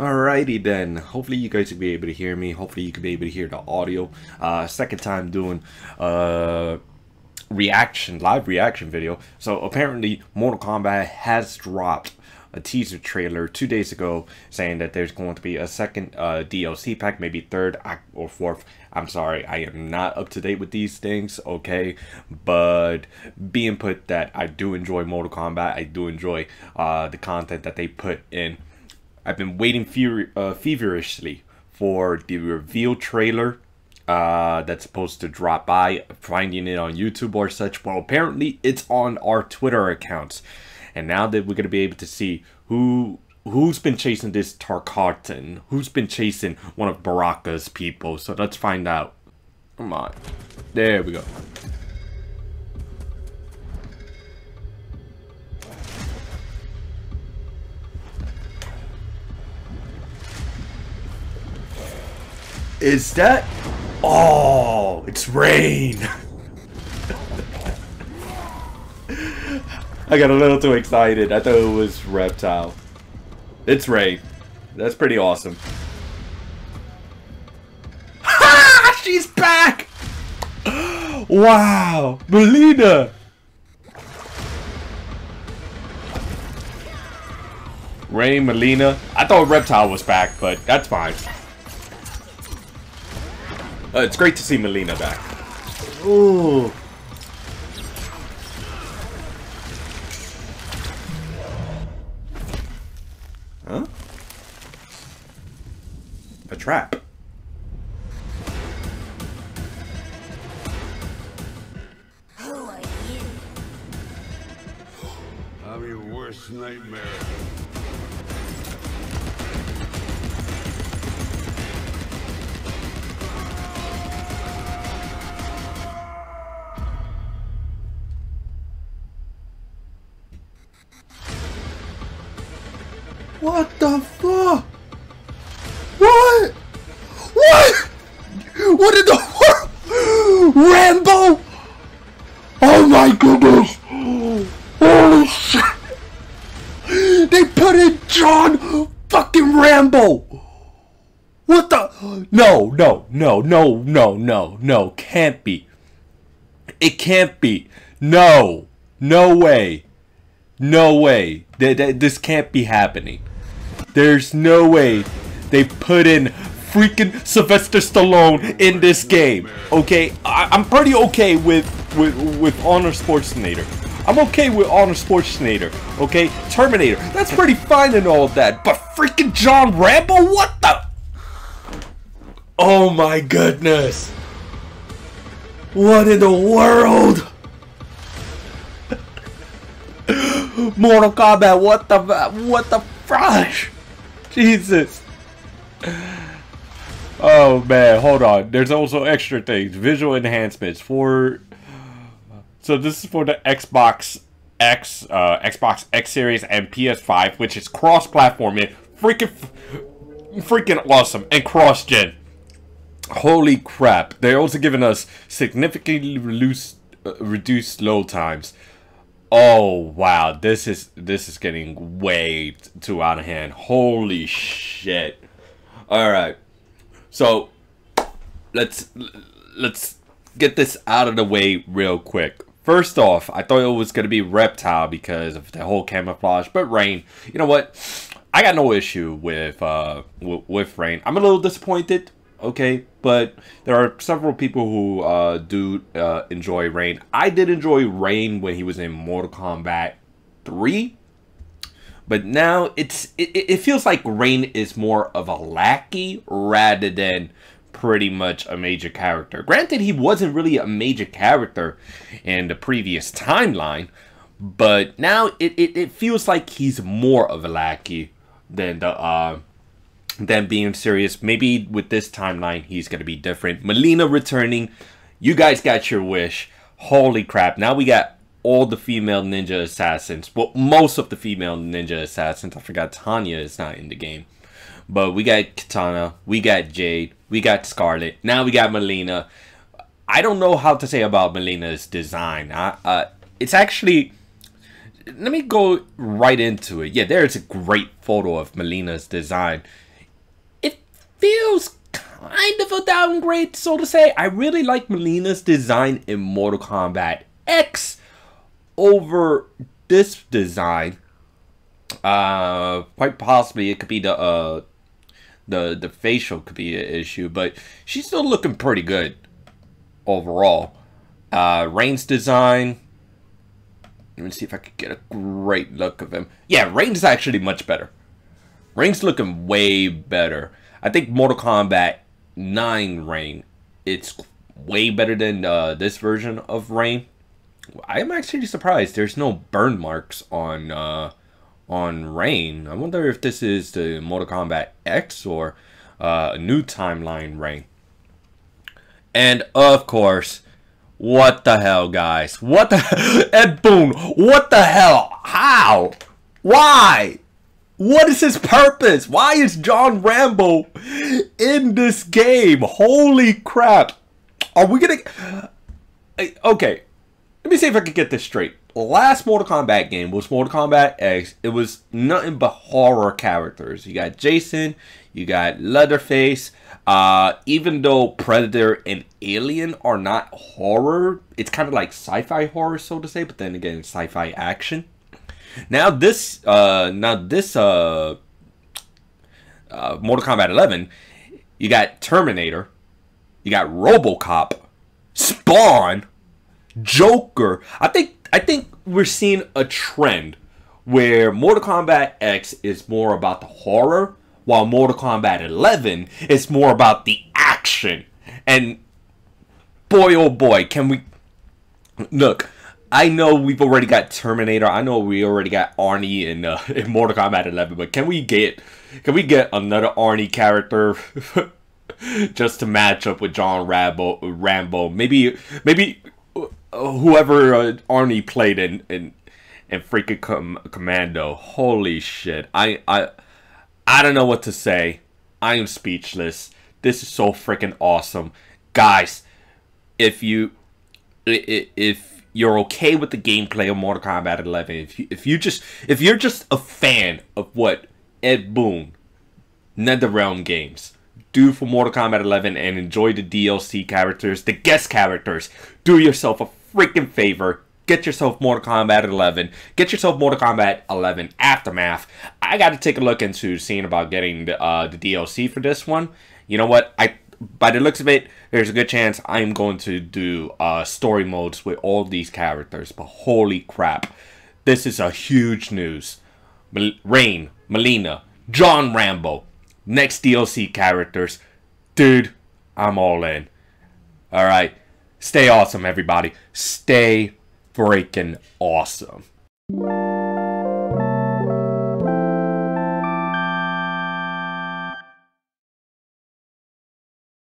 Alrighty then. Hopefully you guys will be able to hear me. Hopefully you can be able to hear the audio. Uh, second time doing uh reaction, live reaction video. So apparently Mortal Kombat has dropped a teaser trailer two days ago saying that there's going to be a second uh, DLC pack, maybe third or fourth. I'm sorry, I am not up to date with these things, okay? But being put that I do enjoy Mortal Kombat, I do enjoy uh, the content that they put in. I've been waiting fe uh, feverishly for the reveal trailer uh, that's supposed to drop by, finding it on YouTube or such. Well, apparently it's on our Twitter accounts. And now that we're going to be able to see who who's been chasing this Tarkatan, who's been chasing one of Baraka's people. So let's find out. Come on. There we go. Is that? Oh, it's rain. I got a little too excited. I thought it was Reptile. It's Ray. That's pretty awesome. Ha! She's back! Wow! Mileena! Ray, Mileena. I thought Reptile was back, but that's fine. Uh, it's great to see Mileena back. Ooh. Huh? A trap. Who are you? I'm your worst nightmare. What the fuck? What? What? What in the world? Rambo? Oh my goodness! Holy shit! They put in John fucking Rambo! What the? No, no, no, no, no, no, no, can't be. It can't be. No, no way. No way. Th th this can't be happening. There's no way they put in freaking Sylvester Stallone in this game. Okay, I am pretty okay with, with with Arnold Schwarzenegger. I'm okay with Arnold Schwarzenegger. Okay, Terminator. That's pretty fine and all that. But freaking John Rambo, what the? Oh my goodness! What in the world? Mortal Kombat, what the what the fresh? Jesus. Oh man, hold on. There's also extra things. Visual enhancements for So this is for the Xbox X, uh, Xbox X Series and PS5, which is cross-platform. and Freaking freaking awesome and cross-gen. Holy crap. They're also giving us significantly reduced uh, reduced load times. Oh wow, this is this is getting way too out of hand. Holy shit. All right. So let's let's get this out of the way real quick. First off, I thought it was going to be Reptile because of the whole camouflage, but Rain, you know what? I got no issue with uh with Rain. I'm a little disappointed okay but there are several people who uh, do uh, enjoy rain. I did enjoy rain when he was in mortal kombat 3 but now it's it, it feels like rain is more of a lackey rather than pretty much a major character. Granted he wasn't really a major character in the previous timeline but now it, it, it feels like he's more of a lackey than the uh them being serious. Maybe with this timeline, he's going to be different. Mileena returning. You guys got your wish. Holy crap. Now we got all the female ninja assassins. Well, most of the female ninja assassins. I forgot Tanya is not in the game. But we got Kitana. We got Jade. We got Skarlet. Now we got Mileena. I don't know how to say about Mileena's design. I, uh, it's actually let me go right into it. Yeah, there's a great photo of Mileena's design feels kind of a downgrade, so to say. I really like Mileena's design in Mortal Kombat X over this design. Uh, quite possibly it could be the uh, the the facial could be an issue, but she's still looking pretty good overall. Uh, Rain's design. Let me see if I could get a great look of him. Yeah, Rain's actually much better. Rain's looking way better. I think Mortal Kombat 9 Rain, it's way better than uh, this version of Rain. I am actually surprised there's no burn marks on uh, on Rain. I wonder if this is the Mortal Kombat X or uh, a new timeline Rain. And of course, what the hell, guys? What the Ed Boon? What the hell? How? Why? What is his purpose? Why is John Rambo in this game? Holy crap! Are we gonna? Okay, let me see if I can get this straight. Last Mortal Kombat game was Mortal Kombat X. It was nothing but horror characters. You got Jason, you got Leatherface. Uh, even though Predator and Alien are not horror, it's kind of like sci-fi horror, so to say. But then again, sci-fi action. Now this, uh, now this, uh, uh, Mortal Kombat 11, you got Terminator, you got RoboCop, Spawn, Joker. I think I think we're seeing a trend where Mortal Kombat X is more about the horror, while Mortal Kombat 11 is more about the action. And boy, oh boy, can we look? I know we've already got Terminator. I know we already got Arnie in uh, in Mortal Kombat 11, but can we get can we get another Arnie character just to match up with John Rambo? Rambo, maybe maybe whoever uh, Arnie played in in in freaking com- Commando. Holy shit! I I I don't know what to say. I am speechless. This is so freaking awesome, guys. If you if you're okay with the gameplay of Mortal Kombat 11, if you if you just if you're just a fan of what Ed Boon, NetherRealm Games do for Mortal Kombat 11 and enjoy the DLC characters, the guest characters, do yourself a freaking favor. Get yourself Mortal Kombat 11. Get yourself Mortal Kombat 11 Aftermath. I got to take a look into seeing about getting the, uh, the DLC for this one. You know what? I by the looks of it, there's a good chance I'm going to do uh, story modes with all these characters. But holy crap, this is a huge news. Mal Rain, Mileena, John Rambo, next DLC characters. Dude, I'm all in. Alright. Stay awesome, everybody. Stay freaking awesome.